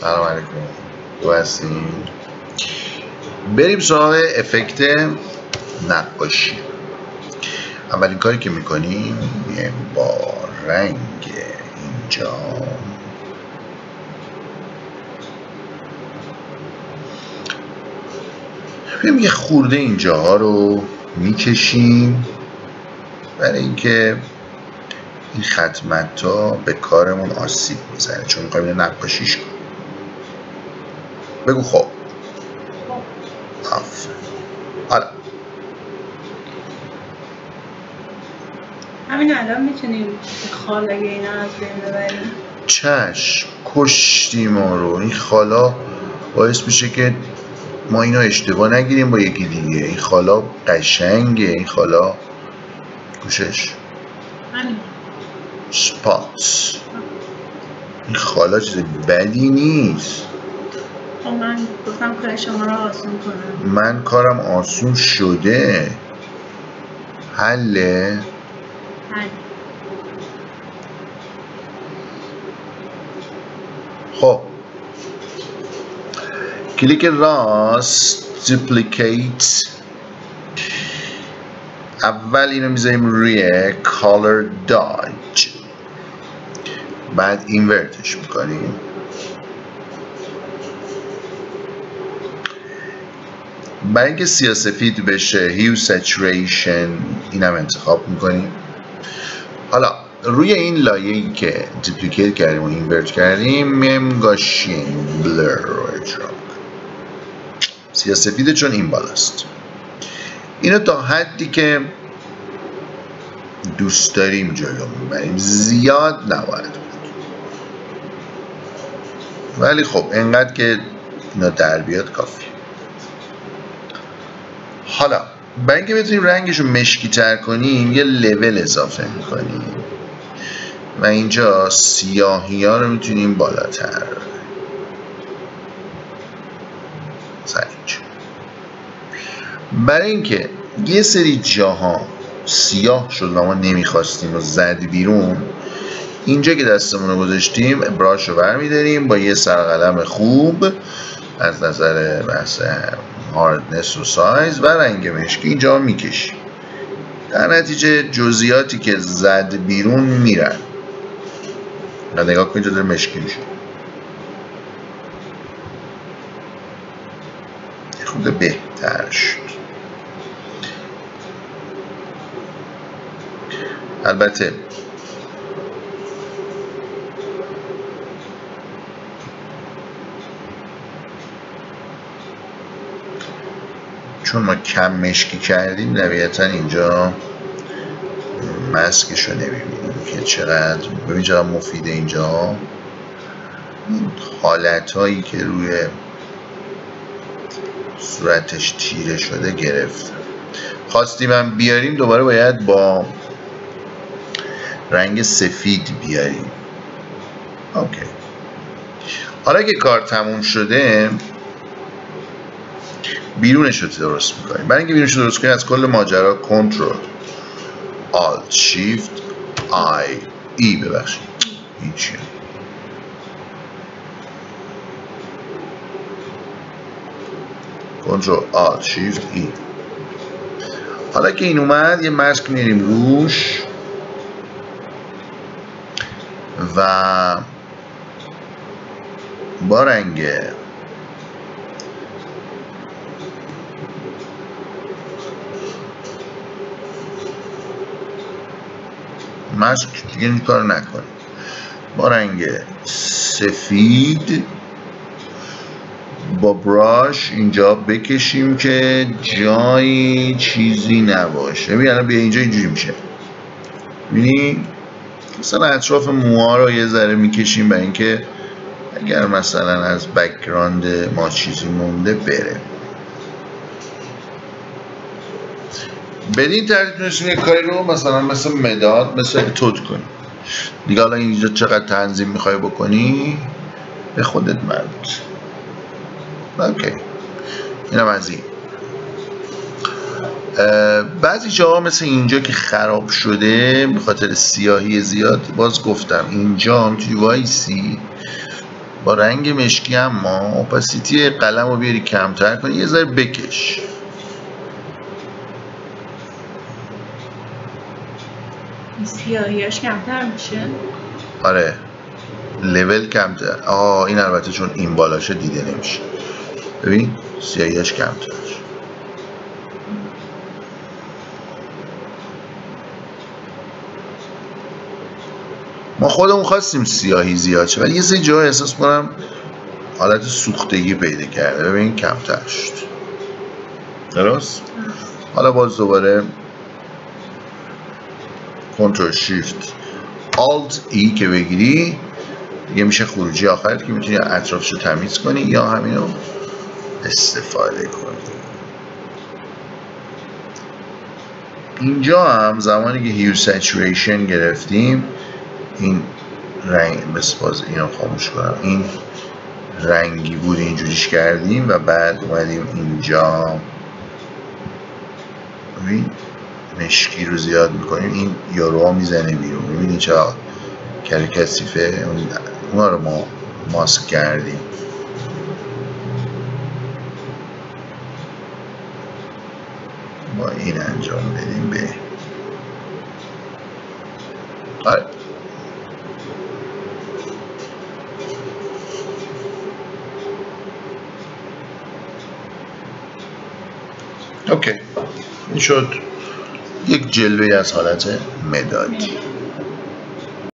سلام علیکم. دو هستیم. بریم سراغ افکت نقاشی. اولین کاری که می‌کنیم با رنگ اینجا. بریم یه خورده اینجاها رو می‌کشیم برای اینکه این خط ها به کارمون آسیب می‌زنه چون می‌خوایم نقاشیش کنیم بگو خب. حالا. همین الان می‌تونیم خالای اینا از بین ببریم. چشم کشتی ما رو. این خالا باعث میشه که ما اینو اشتباه نگیریم با یکی دیگه. این خالا قشنگه. این خالا گوشش. همین. سپاتس این خالا چیز بدی نیست. خب من گفتم کار شما رو آسون کنم. من کارم آسون شده. حله؟ همین خب. کلیک راست. دوپلیکیت اول اینو می‌ذاریم روی Color Dodge بعد invert ش می‌کنیم. برای اینکه سیاه سفید بشه Hue Saturation اینم انتخاب می‌کنیم حالا روی این لایه ای که duplicate کردیم و invert کردیم میایم Gaussian Blur سیاسفیده چون این بالاست. اینو تا حدی که دوست داریم جلو می‌بریم زیاد نباید بود. ولی خب انقدر که اینا در بیاد کافی حالا برای اینکه بتونیم رنگش رو مشکی تر کنیم یه لول اضافه می‌کنیم. و اینجا سیاهی ها رو می‌تونیم بالاتر. اینجا برای اینکه یه سری جاها سیاه شد و ما نمی‌خواستیم و زد بیرون اینجا که دستمون رو گذاشتیم براش رو برمیداریم با یه سرقلم خوب از نظر بحث هاردنس و سایز و رنگ مشکی اینجا می‌کشیم در نتیجه جزئیاتی که زد بیرون میرن. و نگاه کنید داره مشکی میشه خود بهتر شد. البته چون ما کم مشکی کردیم طبیعتا اینجا مسکش رو نمی‌بینیم که چقدر. ببین چقدر مفیده اینجا. این حالت هایی که روی صورتش تیره شده گرفت. خواستیم هم بیاریم دوباره باید با رنگ سفید بیاریم. اوکی. حالا که کار تموم شده بیرونش رو درست می‌کنیم برای اینکه بیرونش رو درست کنیم از کل ماجرا کنترل آلت شیفت آی ای ببخشید. این چیه کنترل آلت شیفت ای. حالا که این اومد یه ماسک میریم روش. و با رنگ ماسک دیگه این کار نکنیم با رنگ سفید با براش اینجا بکشیم که جایی چیزی نباشه. ببین الان بیا اینجا اینجوری میشه. ببینی؟ مثلا اطراف موها رو یه ذره می‌کشیم برای اینکه اگر مثلا از بکگراند ما چیزی مونده بره. بدین ترتیب تونستیم یه کاری رو مثلا مثل مداد مثل تود کنیم دیگه حالا اینجا چقدر تنظیم می‌خوای بکنی؟ به خودت مربوط. okay. اینم از این. بعضی جاها مثل اینجا که خراب شده به خاطر سیاهی زیاد باز گفتم اینجا می‌تونی وایسی با رنگ مشکی اما opacity قلم رو بیاری کمتر کنی یه ذره بکش. سیاهیاش کمتر میشه؟ آره. لول کمتر. آه این البته چون این بالاشه دیده نمیشه. ببین سیاهیاش کمتر ما خودمون خواستیم سیاهی زیاد شه ولی یه سری جای احساس کنم حالت سوختگی پیدا کرده. ببین کمتر شد. درست. حالا باز دوباره کنترل شیفت آلت ای که بگیری دیگه میشه خروجی آخر که می‌تونی اطرافش رو تمیز کنی یا همینو استفاده کنی. اینجا هم زمانی که هیو سچوریشن گرفتیم این رنگ بس باز اینو خاموش کنم این رنگی بود اینجوریش کردیم و بعد اومدیم اینجا. ببین. مشکی رو زیاد می‌کنیم. این یارو ها می‌زنه بیرون. می‌بینی چه کره کسیفه اونا رو ما ماسک کردیم. با این انجام بدیم به آره. اوکی. این شد. یک جلوه از حالت مدادی